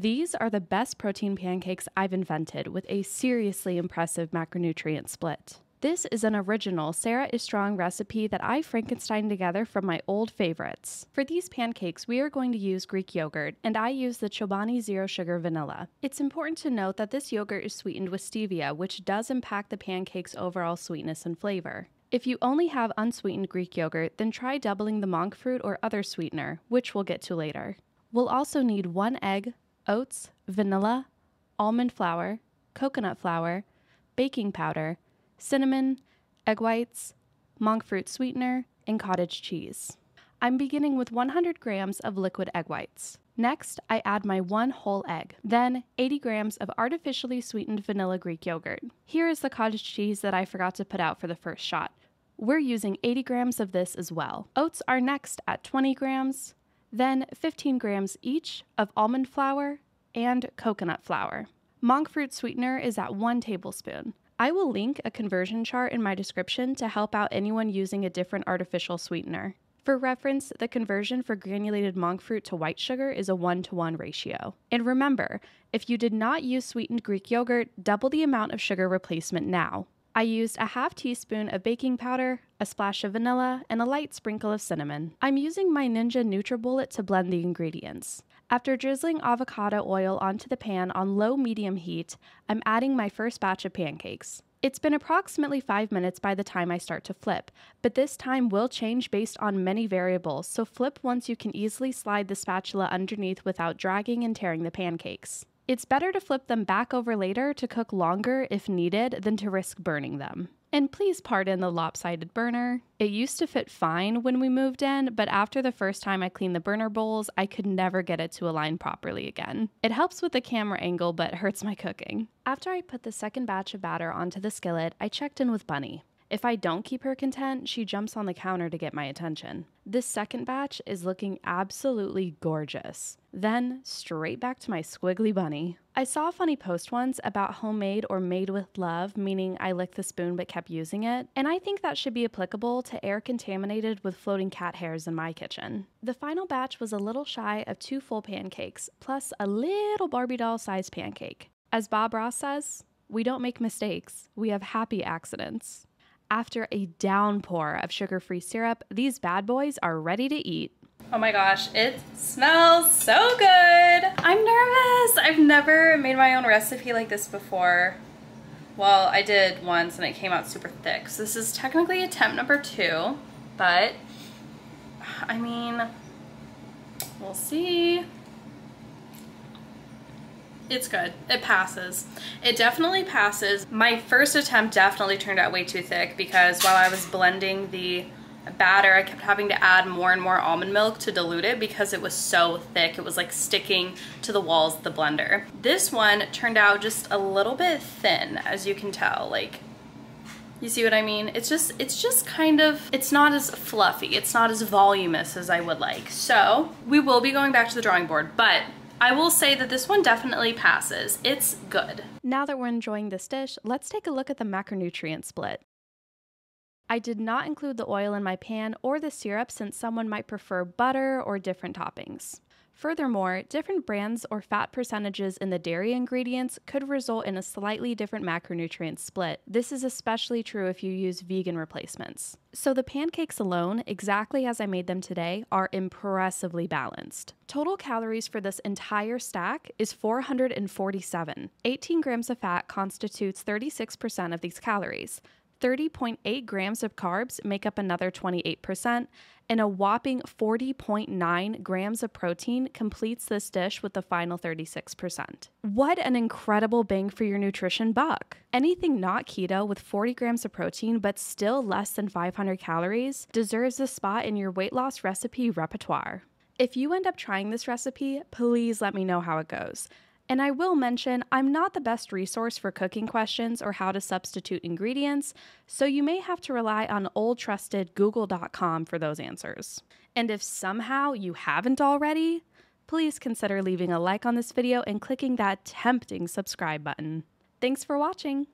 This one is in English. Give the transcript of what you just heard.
These are the best protein pancakes I've invented with a seriously impressive macronutrient split. This is an original Sara is Strong recipe that I Frankenstein together from my old favorites. For these pancakes, we are going to use Greek yogurt, and I use the Chobani Zero Sugar Vanilla. It's important to note that this yogurt is sweetened with stevia, which does impact the pancake's overall sweetness and flavor. If you only have unsweetened Greek yogurt, then try doubling the monk fruit or other sweetener, which we'll get to later. We'll also need one egg, oats, vanilla, almond flour, coconut flour, baking powder, cinnamon, egg whites, monk fruit sweetener, and cottage cheese. I'm beginning with 100 grams of liquid egg whites. Next, I add my one whole egg, then 80 grams of artificially sweetened vanilla Greek yogurt. Here is the cottage cheese that I forgot to put out for the first shot. We're using 80 grams of this as well. Oats are next at 20 grams, then 15 grams each of almond flour and coconut flour. Monk fruit sweetener is at 1 tablespoon. I will link a conversion chart in my description to help out anyone using a different artificial sweetener. For reference, the conversion for granulated monk fruit to white sugar is a 1 to 1 ratio. And remember, if you did not use sweetened Greek yogurt, double the amount of sugar replacement now. I used a half teaspoon of baking powder, a splash of vanilla, and a light sprinkle of cinnamon. I'm using my Ninja NutriBullet to blend the ingredients. After drizzling avocado oil onto the pan on low medium heat, I'm adding my first batch of pancakes. It's been approximately 5 minutes by the time I start to flip, but this time will change based on many variables, so flip once you can easily slide the spatula underneath without dragging and tearing the pancakes. It's better to flip them back over later to cook longer if needed than to risk burning them. And please pardon the lopsided burner. It used to fit fine when we moved in, but after the first time I cleaned the burner bowls, I could never get it to align properly again. It helps with the camera angle, but hurts my cooking. After I put the second batch of batter onto the skillet, I checked in with Bunny. If I don't keep her content, she jumps on the counter to get my attention. This second batch is looking absolutely gorgeous. Then, straight back to my squiggly bunny. I saw a funny post once about homemade or made with love, meaning I licked the spoon but kept using it, and I think that should be applicable to air contaminated with floating cat hairs in my kitchen. The final batch was a little shy of two full pancakes, plus a little Barbie doll sized pancake. As Bob Ross says, we don't make mistakes, we have happy accidents. After a downpour of sugar free syrup, these bad boys are ready to eat. Oh my gosh, it smells so good. I'm nervous. I've never made my own recipe like this before. Well, I did once and it came out super thick. So this is technically attempt number two, but I mean, we'll see it's good. It passes. It definitely passes. My first attempt definitely turned out way too thick because while I was blending the batter, I kept having to add more and more almond milk to dilute it because it was so thick. It was like sticking to the walls of the blender. This one turned out just a little bit thin, as you can tell. Like, you see what I mean? It's just, it's just kind of, it's not as fluffy. It's not as voluminous as I would like. So we will be going back to the drawing board, but I will say that this one definitely passes. It's good. Now that we're enjoying this dish, let's take a look at the macronutrient split. I did not include the oil in my pan or the syrup since someone might prefer butter or different toppings. Furthermore, different brands or fat percentages in the dairy ingredients could result in a slightly different macronutrient split. This is especially true if you use vegan replacements. So the pancakes alone, exactly as I made them today, are impressively balanced. Total calories for this entire stack is 447. 18 grams of fat constitutes 36% of these calories. 30.8 grams of carbs make up another 28%, and a whopping 40.9 grams of protein completes this dish with the final 36%. What an incredible bang for your nutrition buck! Anything not keto with 40 grams of protein but still less than 500 calories deserves a spot in your weight loss recipe repertoire. If you end up trying this recipe, please let me know how it goes. And I will mention, I'm not the best resource for cooking questions or how to substitute ingredients, so you may have to rely on old trusted google.com for those answers. And if somehow you haven't already, please consider leaving a like on this video and clicking that tempting subscribe button. Thanks for watching!